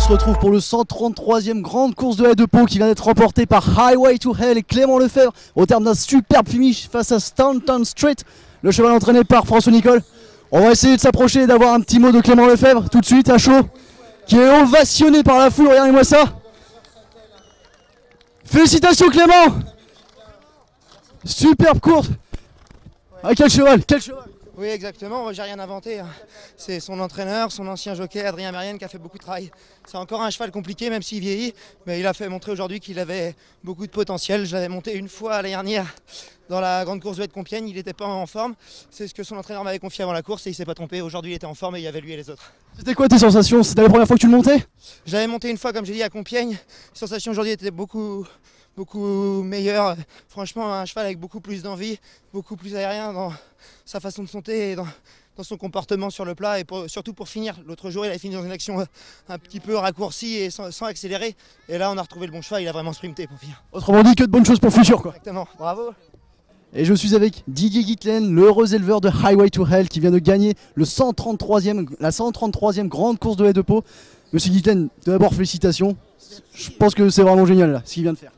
on se retrouve pour le 133e grande course de haie de Pau qui vient d'être remportée par Highway to Hell et Clément Lefebvre au terme d'un superbe finish face à Staunton Street. Le cheval entraîné par François Nicole. On va essayer de s'approcher et d'avoir un petit mot de Clément Lefebvre tout de suite à chaud, qui est ovationné par la foule. Regardez-moi ça. Félicitations Clément Superbe course Ah quel cheval Quel cheval Oui, exactement. J'ai rien inventé. hein. C'est son entraîneur, son ancien jockey, Adrien Marienne, qui a fait beaucoup de travail. C'est encore un cheval compliqué, même s'il vieillit. Mais il a fait montrer aujourd'hui qu'il avait beaucoup de potentiel. Je l'avais monté une fois l'année dernière dans la grande course de de Compiègne. Il n'était pas en forme. C'est ce que son entraîneur m'avait confié avant la course et il s'est pas trompé. Aujourd'hui, il était en forme et il y avait lui et les autres. C'était quoi tes sensations? C'était la première fois que tu le montais? Je l'avais monté une fois, comme j'ai dit, à Compiègne. Les sensations aujourd'hui étaient beaucoup, beaucoup meilleures. Franchement, un cheval avec beaucoup plus d'envie, beaucoup plus aérien dans sa façon de sauter et dans, dans son comportement sur le plat. Et pour- surtout pour finir. L'autre jour, il avait fini dans une action euh, un petit peu raccourcie et sans, sans accélérer. Et là, on a retrouvé le bon cheval. Il a vraiment sprinté pour finir. Autrement dit que de bonnes choses pour le futur quoi. Exactement. Bravo. Et je suis avec Didier Guitlen, l'heureux éleveur de Highway to Hell qui vient de gagner le 133e, la 133e grande course de haie de Pau. Monsieur Guitlen, d'abord félicitations. Je pense que c'est vraiment génial là, ce qu'il vient de faire.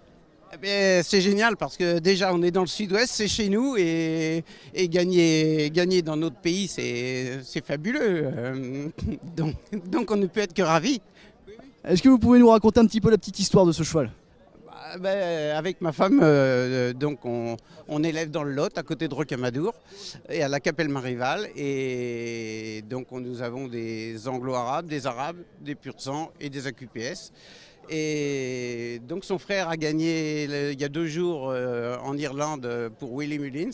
Eh c'est génial parce que déjà on est dans le sud-ouest, c'est chez nous et, gagner, gagner dans notre pays c'est fabuleux. Euh, donc, donc on ne peut être que ravis. Est-ce que vous pouvez nous raconter un petit peu la petite histoire de ce cheval? Bah, ben, avec ma femme, euh, donc on, élève dans le Lot à côté de Rocamadour et à la Capelle Marival et donc on- nous avons des anglo-arabes, des arabes, des pur sang et des AQPS. Et donc son frère a gagné il y a deux jours euh, en Irlande euh, pour Willie Mullins.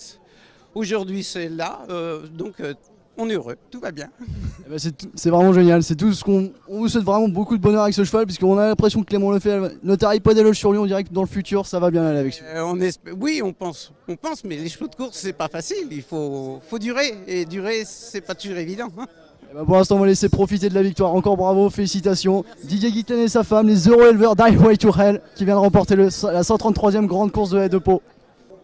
Aujourd'hui c'est là, euh, donc euh, on est heureux, tout va bien. Eh ben, c'est vraiment génial, c'est tout ce qu'on on vous souhaite vraiment beaucoup de bonheur avec ce cheval puisqu'on a l'impression que Clément le fait. Ne tarie pas des loges sur lui, on dirait que dans le futur ça va bien aller avec. Euh, on oui, on pense, on pense, mais les chevaux de course c'est pas facile. Il faut, faut durer et durer c'est pas toujours évident. hein. Eh ben, pour l'instant, on va laisser profiter de la victoire. Encore bravo, félicitations. Didier Guitlen et sa femme, les heureux éleveurs d'Highway to Hell, qui vient de remporter le- la 133e grande course de haie de Pau.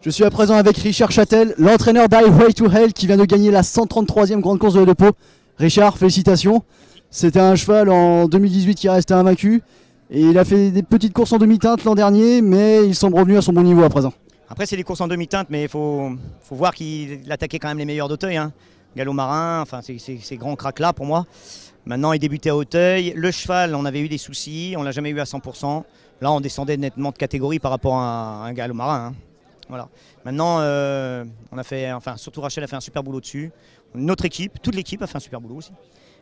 Je suis à présent avec Richard Châtel, l'entraîneur d'Highway to Hell, qui vient de gagner la 133e grande course de Pau. Richard, félicitations. C'était un cheval en 2018 qui est resté invaincu. Et il a fait des petites courses en demi-teinte l'an dernier, mais il semble revenu à son bon niveau à présent. Après, c'est des courses en demi-teinte, mais il faut, voir qu'il attaquait quand même les meilleurs d'Auteuil. Hein. Galop marin, enfin, ces grands cracks-là pour moi. Maintenant, il débutait à Auteuil. Le cheval, on avait eu des soucis, on l'a jamais eu à 100%. Là, on descendait nettement de catégorie par rapport à un, galop marin. hein. Voilà. Maintenant, euh, on a fait, enfin, surtout Rachel a fait un super boulot dessus. Notre équipe, toute l'équipe a fait un super boulot aussi.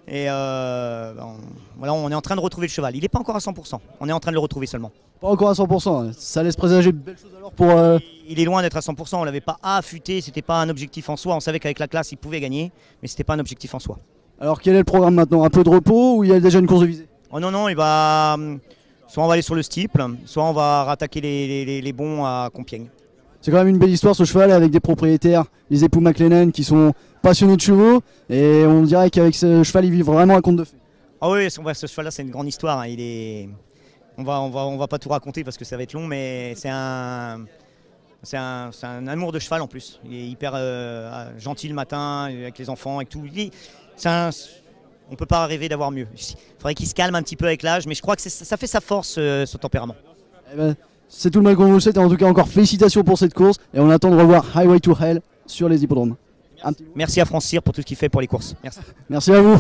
Et euh, on, voilà, on est en train de retrouver le cheval. Il n'est pas encore à 100%. On est en train de le retrouver seulement. Pas encore à 100%. hein. Ça laisse présager de belles choses alors pour. euh, Il est loin d'être à 100%, on l'avait pas affûté, c'était pas un objectif en soi. On savait qu'avec la classe, il pouvait gagner, mais c'était pas un objectif en soi. Alors, quel est le programme maintenant? Un peu de repos ou il y a déjà une course de visée? Oh non, non, il va. Soit on va aller sur le steeple, soit on va rattaquer les, les- les- les bons à Compiègne. C'est quand même une belle histoire ce cheval avec des propriétaires, les époux McLennan qui sont passionnés de chevaux et on dirait qu'avec ce cheval ils vivent vraiment un conte de fées. Ah oui, ce, cheval-là, c'est une grande histoire. hein. Il est. On va, on va, on va pas tout raconter parce que ça va être long, mais c'est un. C'est un, c'est un amour de cheval en plus. Il est hyper euh, gentil le matin avec les enfants, avec tout. Il un- on peut pas rêver d'avoir mieux. Il faudrait qu'il se calme un petit peu avec l'âge, mais je crois que ça fait sa force, euh, ce tempérament. Eh ben, c'est tout le mal qu'on vous souhaite en tout cas encore félicitations pour cette course et on attend de revoir Highway to Hell sur les hippodromes. Merci à Francir pour tout ce qu'il fait pour les courses. Merci. Merci à vous.